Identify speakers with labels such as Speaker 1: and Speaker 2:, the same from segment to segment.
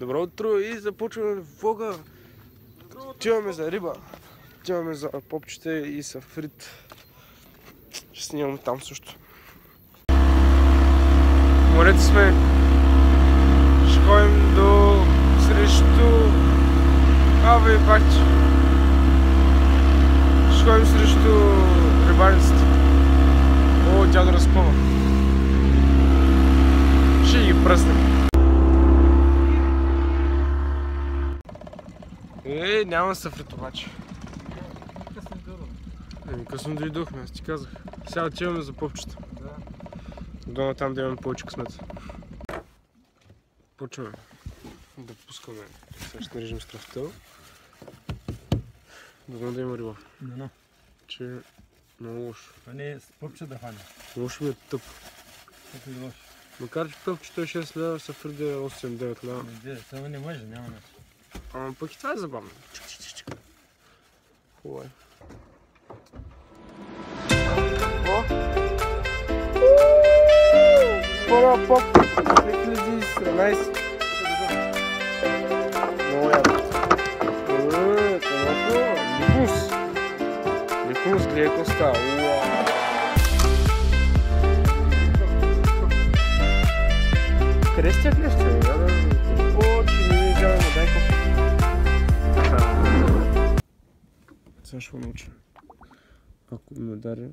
Speaker 1: Добро утро и започваме влога. Отиваме за риба. Отиваме за попчета и сафрит. Ще снимаме там също. Морето сме. Ще ходим до срещу Абе, бачи. Ходим срещу рибарниците. О, дядо разпъва. Ще ги пръснем. Е, няма сафрит обаче. Еми, късно дойдохме, аз ти казах. Сега отиваме за попчета. Долу там да имаме повече късмет. Почваме да пускаме. Сега ще нарежем страфтел. Дано да има риба.
Speaker 2: Не.
Speaker 1: Че е много лошо.
Speaker 2: Това не с пъпче да хване.
Speaker 1: Лошо ми е тъп.
Speaker 2: Какво е лошо?
Speaker 1: Макар че пъпчето е 6 лева, сафрит е 8-9 лева.
Speaker 2: Не, това не може, няма начин.
Speaker 1: Ама пък и това е забавно. Хубаво е. Пора поп 2017. Много яко. Никус, гледай какво става. Уау. Къде сте клещи? бе? Я да... О, че не ми взяваме, дай кофе. Сега ще го науча. Ако ме удари,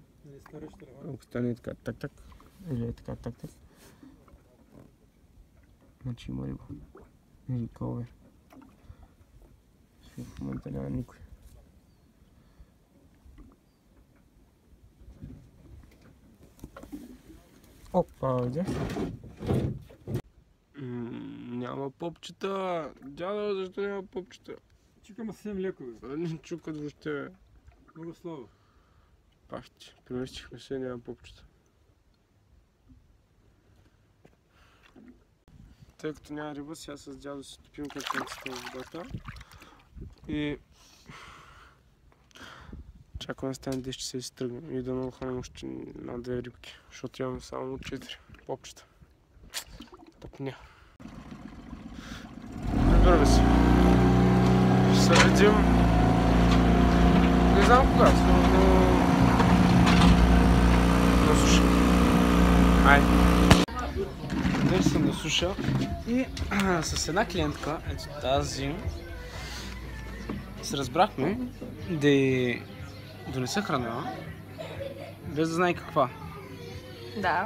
Speaker 1: ако стане така так-так, или е така так-так, значи има риба. Или ковер. В момента няма Опа, видя? Няма попчета. Дядо, защо няма попчета?
Speaker 2: Чукаме съвсем леко, бе.
Speaker 1: Не чукат въобще. бе.
Speaker 2: Много слабо.
Speaker 1: Пахти. Преместихме се, няма попчета. Тъй като няма риба, сега с дядо си топим картинцата в водата. И... Чакаме да стане 10 часа и си тръгнем. И да нахванем още на две рибки. Защото имаме само 4 попчета. Тъпня. Прибървай се. Ще се видим. Не знам кога, но... На суша. Ай. Днес съм на суша и с една клиентка, ето тази, се разбрахме да й донеса храна, без да знае каква.
Speaker 3: Да,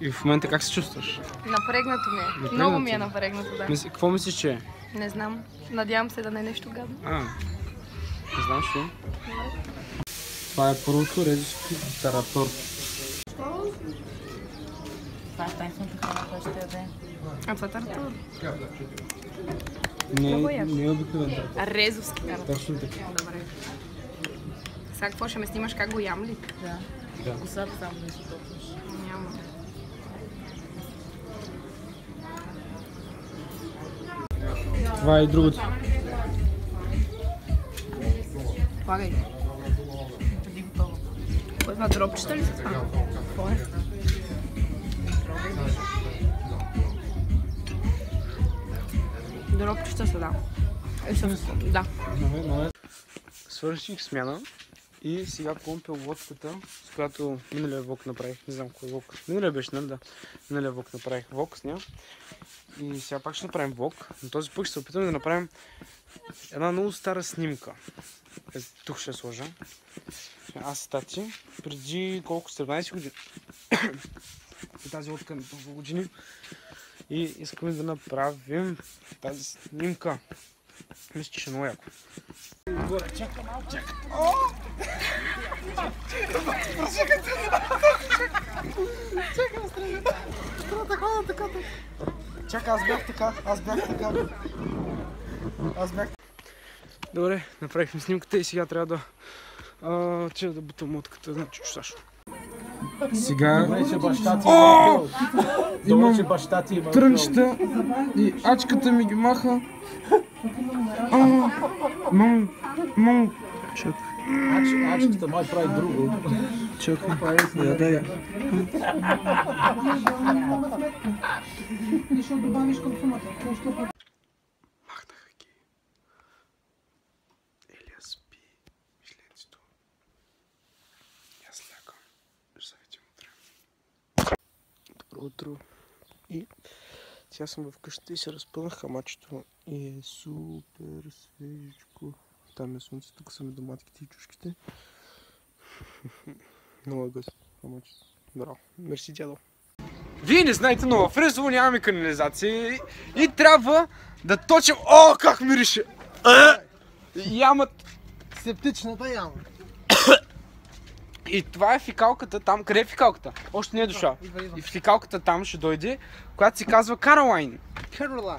Speaker 1: И в момента как се чувстваш?
Speaker 3: напрегнато ми е.
Speaker 1: Напрегнато?
Speaker 3: Много ми е напрегнато, да.
Speaker 1: Мисли, какво мислиш, че е?
Speaker 3: Не знам. Надявам се да не е нещо гадно.
Speaker 1: А, не знам, що. Това е първото резиски таратор.
Speaker 4: Това е тайнствената храна, която ще яде.
Speaker 3: А това е тартур.
Speaker 1: Не,
Speaker 3: яко.
Speaker 1: не е обикновен таратор.
Speaker 3: Резовски тартур.
Speaker 1: Точно така.
Speaker 3: Добре. Сега какво ще ме снимаш как го ям ли?
Speaker 4: Да.
Speaker 1: Да.
Speaker 4: Косата само да си топиш.
Speaker 3: Няма.
Speaker 1: Това е и другото.
Speaker 3: Слагай. Кое е това дропчета ли са това? Какво е? Дропчета са, да. Е, да.
Speaker 1: Свърших смяна и сега помпил лодката, с която миналия влог направих. Не знам кой влог. Миналия беше, нали? Да. Миналия влог направих влог с нея. И сега пак ще направим влог. Но този път ще се опитаме да направим една много стара снимка. Е, тук ще сложа. Аз тати. Преди колко? 17 години. И тази лодка е на толкова години. И искаме да направим тази снимка. Мисля, че ще е много яко.
Speaker 5: Чакай, аз бях така, аз бях така. Аз бях
Speaker 1: Добре, направихме снимката и сега трябва да а, че да бутам лодката, значи чусаш. Сега
Speaker 2: Добре, че баща ти има пил. Добре, че баща ти има пил.
Speaker 1: трънчета и ачката ми ги маха. Мамо, мамо. Чакай. Я да я. Махнаха ги. Елия спи. Мишленцето. И аз лягам. Ще се видим утре. Добро утро. И сега съм вкъщи и се разпълнах хамачето. И е супер свежичко. Там е слънце, тук са ми доматките и чушките. Много е гъс. Браво. Мерси, дядо. Вие не знаете, но в Резово нямаме канализация и, трябва да точим... О, как мирише! Ямат.
Speaker 5: Септичната яма.
Speaker 1: И това е фикалката там. Къде е фикалката? Още не е дошла. И фикалката там ще дойде, която се казва Каролайн.
Speaker 5: Карола.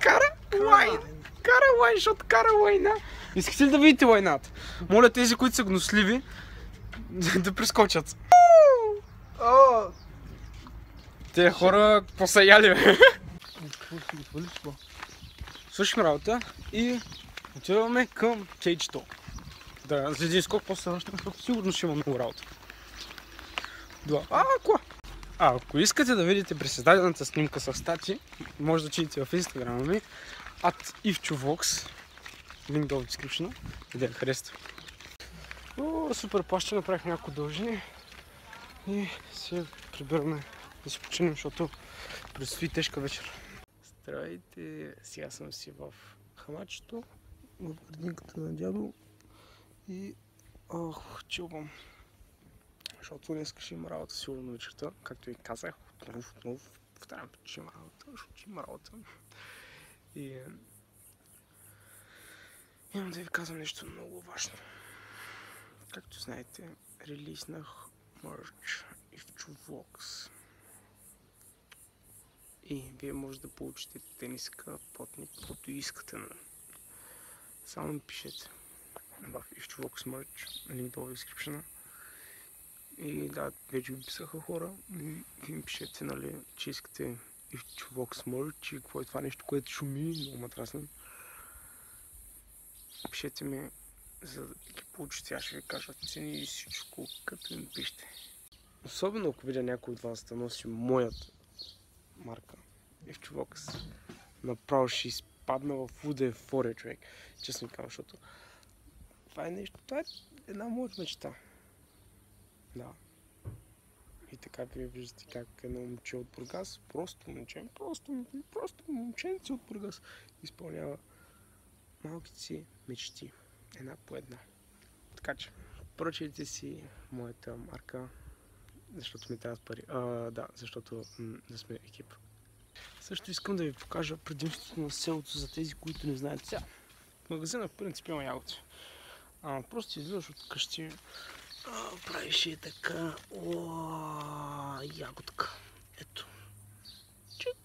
Speaker 1: Каролайн! Каролайн, защото Каролайна. Искате ли да видите лайната? Моля тези, които са гносливи, да прескочат.
Speaker 5: О,
Speaker 1: Те хора бе.
Speaker 5: какво го свалиш това?
Speaker 1: Свършим работа и отиваме към кейджето. Да, за един скок после връщаме, защото сигурно ще има много работа. Два. А, ако? А, ако искате да видите пресъздадената снимка с стати, може да чуете в инстаграма ми at ivchovox линк долу в description и да я харесате. О, супер плаща, направих няколко дължини и се прибираме да си починем, защото предстои тежка вечер. Здравейте, сега съм си в хамачето, в градинката на дядо и ох, чилвам. Защото днес ще има работа сигурно вечерта, както и казах, отново, отново повтарям, че има работа, защото има работа. И имам да ви казвам нещо много важно. Както знаете, релизнах мърч и в Чувокс. И вие може да получите тениска, потник, каквото искате. Само ми пишете в Ivchvox Merch, линк долу в description. И да, вече ми писаха хора и ви пишете, нали, че искате Ivchvox Merch и какво е това нещо, което шуми, много матрасна. Пишете ми, за да ги получите, аз ще ви кажа цени и всичко, като ми пишете. Особено ако видя някой от вас да носи моята марка Ivchvox, направо ще изпадна в луда ефория, човек. Честно казвам, защото това е нещо, това е една моя мечта. Да. И така вие виждате как едно момче от Бургас, просто момче, просто, просто момченце от Бургас изпълнява малките си мечти. Една по една. Така че, поръчайте си моята марка, защото ми трябват пари. А, да, защото да сме екип. Също искам да ви покажа предимството на селото за тези, които не знаят сега. В магазина в принцип има ягоди. А, просто излизаш от къщи, а, правиш и така, о, ягодка. Ето. Чик.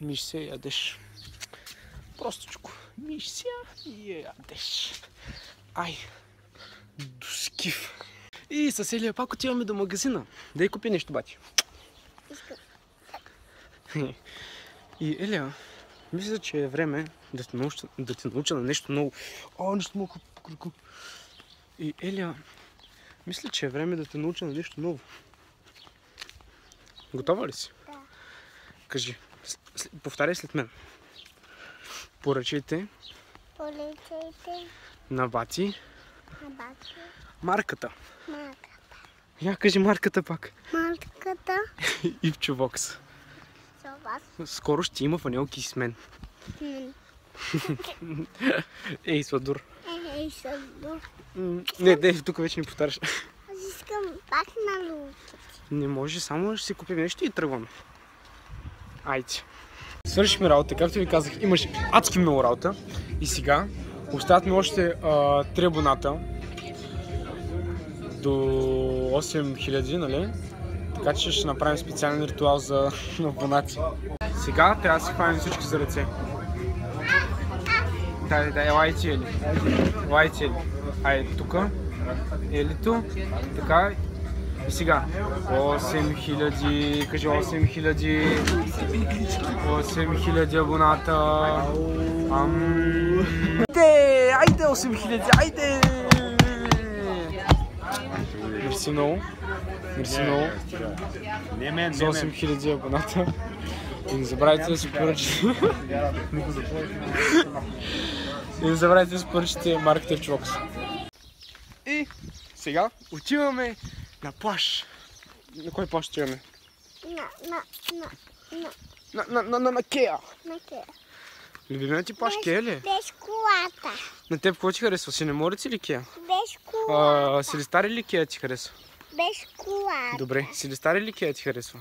Speaker 1: Миш се ядеш. Простичко. Миш се и ядеш. Ай, до скиф. И с Елия пак отиваме до магазина. Да й купи нещо, бати. И Елия, мисля, че е време да те науча, да те науча на нещо ново. О, нещо много. И Елия, мисля, че е време да те науча на нещо ново. Готова ли си?
Speaker 6: Да.
Speaker 1: Кажи, повтаряй след мен. Поръчайте
Speaker 6: Полицейте
Speaker 1: на Бати
Speaker 6: на бачи
Speaker 1: марката.
Speaker 6: марка.
Speaker 1: Я кажи марката пак.
Speaker 6: Марката
Speaker 1: И в чувокс. Скоро ще има фанелки с мен. Ей, Сладур. Не, не, тук вече не повтаряш.
Speaker 6: Аз искам пак на луки.
Speaker 1: Не може, само ще си купим нещо и тръгваме. Айде. Свършихме работа, както ви казах, имаше адски много работа. И сега остават ми още а, 3 абоната до 8000, нали? Така че ще направим специален ритуал за абонати. Сега трябва да си хванем всички за ръце. Дай, лайти Ели. Лайти Ели. Айде, тук. Елито. Така. И сега. 8000, кажи 8000. 8000 абоната. Ам... Те, айде 8000, айде! Мерси много. Мерси много.
Speaker 2: Не
Speaker 1: За 8000 абоната. И не забравяйте да си поръчате. И не забравяйте да си поръчате марката в Чвокс. И сега отиваме на плаж. На кой плаж отиваме?
Speaker 6: На, на, на, на,
Speaker 1: На, на, на, на, на Кея.
Speaker 6: на къде?
Speaker 1: Любимият ти плаж Кея ли? е?
Speaker 6: Без колата.
Speaker 1: На теб какво ти харесва? Синеморец или Кея?
Speaker 6: Без кола.
Speaker 1: А, Силистар или Кея ти харесва?
Speaker 6: Без кола.
Speaker 1: Добре. Силистар или Кея ти харесва?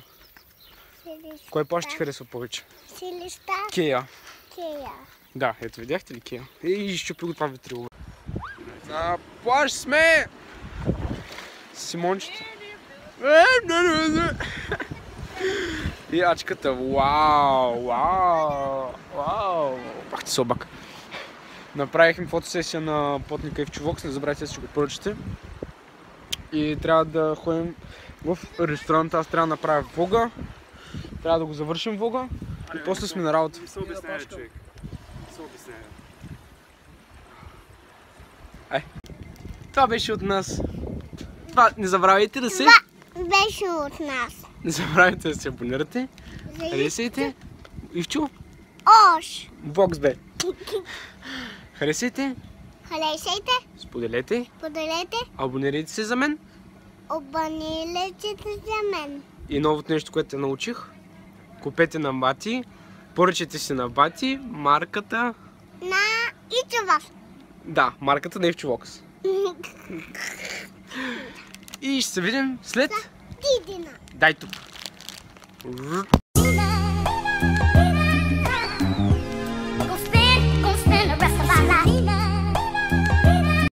Speaker 1: Кой плаж ти харесва повече?
Speaker 6: Силиста
Speaker 1: Кея.
Speaker 6: Кея.
Speaker 1: Да, ето видяхте ли Кея? И ще го това ветрило. На плаж сме! Симончето. И ачката. Вау, вау, вау. Пах ти собак. Направихме фотосесия на потника и в Чувокс, не забравяйте си го поръчате. И трябва да ходим в ресторанта. Аз трябва да направя влога. Трябва да го завършим влога. И после сме на работа.
Speaker 2: Не се обяснява, човек. Не се обяснява.
Speaker 1: Това беше от нас. Това не забравяйте да се...
Speaker 6: Беше от нас.
Speaker 1: Не забравяйте да се абонирате. Харесайте. Ивчо,
Speaker 6: Ош.
Speaker 1: бокс бе. Харесайте,
Speaker 6: Харесайте,
Speaker 1: споделете,
Speaker 6: поделете,
Speaker 1: абонирайте се за мен.
Speaker 6: обанилете за мен.
Speaker 1: И новото нещо, което научих. Купете на Бати. Поръчайте се на Бати. Марката...
Speaker 6: На Ичова.
Speaker 1: Да, марката на Ивчо Вокс. И ще се видим след... Дай тук.